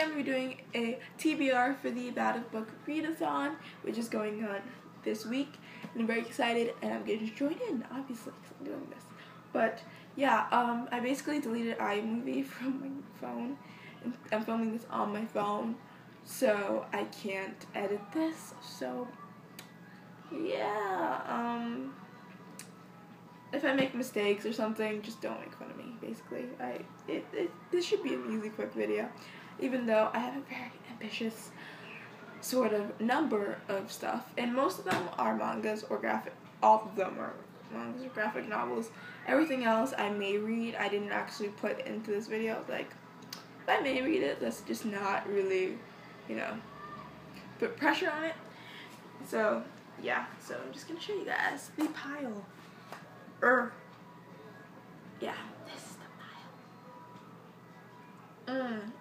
I'm be doing a TBR for the Bout of Books Readathon, which is going on this week. And I'm very excited, and I'm going to join in, obviously, because I'm doing this. But yeah, um, I basically deleted iMovie from my phone. I'm filming this on my phone, so I can't edit this. So yeah, um, if I make mistakes or something, just don't make fun of me. Basically, I it, it this should be an easy, quick video even though I have a very ambitious sort of number of stuff, and most of them are mangas or graphic. All of them are mangas or graphic novels. Everything else I may read. I didn't actually put into this video. Like, I may read it, that's just not really, you know, put pressure on it. So yeah. So I'm just gonna show you guys the pile. Er. Yeah.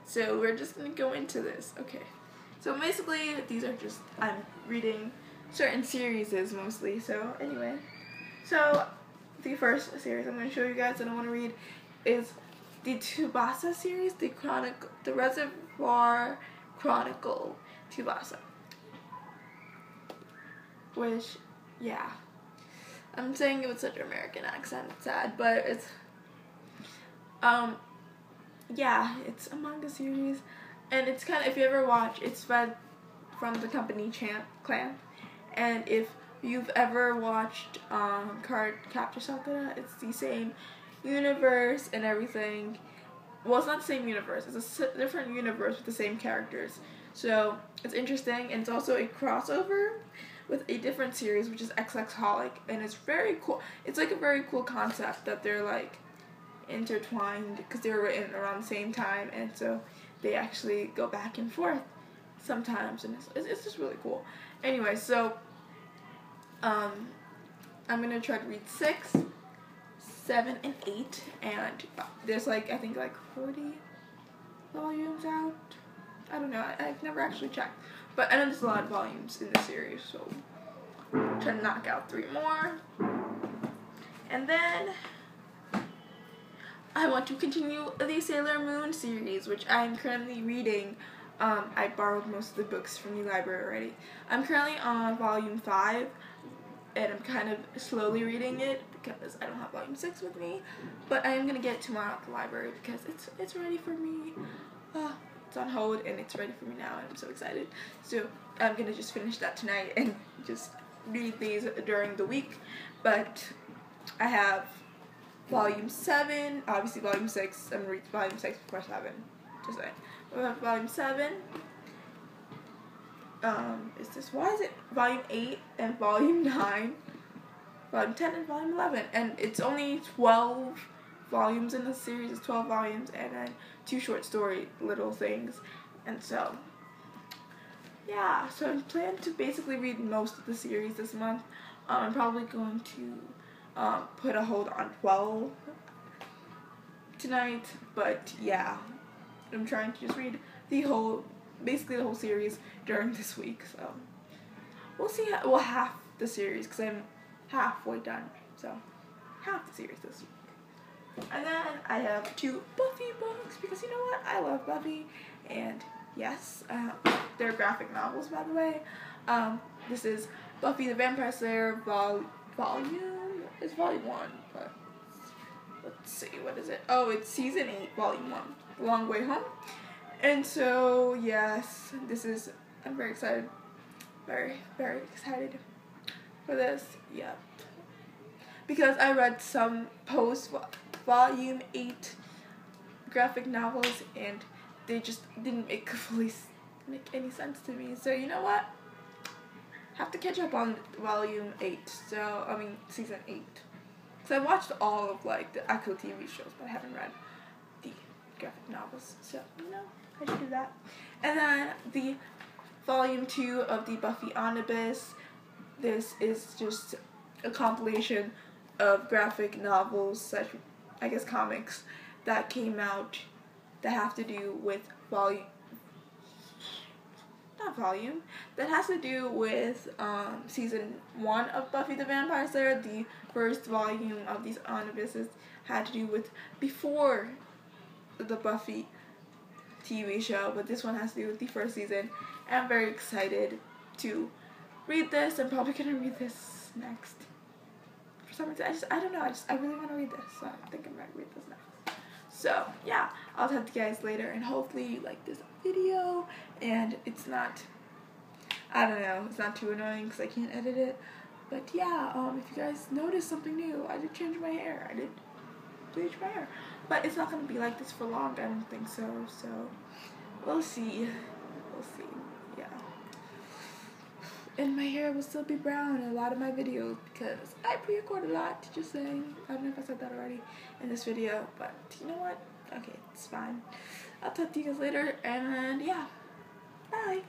So we're just gonna go into this. Okay. So basically, these are just I'm reading certain series mostly. So anyway, so the first series I'm gonna show you guys that I want to read is the Tsubasa series, the Chronic, the Reservoir Chronicle Tsubasa. Which, yeah, I'm saying it with such an American accent. It's sad, but it's um yeah, it's a manga series, and it's kind of if you ever watch, it's read from the company Champ Clamp, and if you've ever watched um, Card Capture Sakura, it's the same universe and everything. Well, it's not the same universe. It's a different universe with the same characters. So it's interesting, and it's also a crossover with a different series, which is XX Holic, and it's very cool. It's like a very cool concept that they're like intertwined because they were written around the same time, and so they actually go back and forth sometimes, and it's, it's just really cool. Anyway, so um, I'm gonna try to read six, seven, and eight, and there's like I think like forty volumes out. I don't know. I, have never actually checked, but I know there's a lot of volumes in the series, so try to knock out three more, and then I want to continue the Sailor Moon series, which I'm currently reading. Um, I borrowed most of the books from the library already. I'm currently on volume 5, and I'm kind of slowly reading it because I don't have volume 6 with me. But I am going to get it tomorrow at the library because it's, it's ready for me. Uh, it's on hold, and it's ready for me now, and I'm so excited. So I'm going to just finish that tonight and just read these during the week. But I have volume 7, obviously volume 6, I'm gonna read volume 6 before 7, just saying. Volume 7, um, is this, why is it volume 8 and volume 9, volume 10 and volume 11, and it's only 12 volumes in the series, it's 12 volumes, and then two short story little things, and so, yeah, so I plan to basically read most of the series this month, um, I'm probably going to um, put a hold on 12 tonight, but yeah, I'm trying to just read the whole, basically the whole series during this week, so we'll see, how, well, half the series, because I'm halfway done, so half the series this week. And then I have two Buffy books, because you know what, I love Buffy, and yes, uh, they're graphic novels, by the way. Um, this is Buffy the Vampire Slayer vol Volume it's volume one, but let's see, what is it? Oh, it's season eight, volume one, Long Way Home. And so, yes, this is, I'm very excited, very, very excited for this, yep. Because I read some post volume eight graphic novels and they just didn't make fully make any sense to me. So you know what? Have to catch up on volume 8, so, I mean, season 8. Because I watched all of, like, the actual TV shows, but I haven't read the graphic novels, so, you know, I should do that. And then the volume 2 of the Buffy Omnibus, this is just a compilation of graphic novels, such, I guess, comics, that came out that have to do with volume not volume, that has to do with um, season one of Buffy the Vampire Slayer. The first volume of these omnibuses had to do with before the Buffy TV show, but this one has to do with the first season. I'm very excited to read this. I'm probably gonna read this next. For some reason, I just I don't know. I just I really want to read this, so I think I'm gonna read this next. So yeah, I'll talk to you guys later, and hopefully you like this video, and it's not. I don't know. It's not too annoying because I can't edit it. But yeah, um, if you guys notice something new, I did change my hair. I did bleach my hair. But it's not going to be like this for long. I don't think so. So we'll see. We'll see. And my hair will still be brown in a lot of my videos because I pre-record a lot. Just saying. I don't know if I said that already in this video. But you know what? Okay, it's fine. I'll talk to you guys later. And yeah. Bye.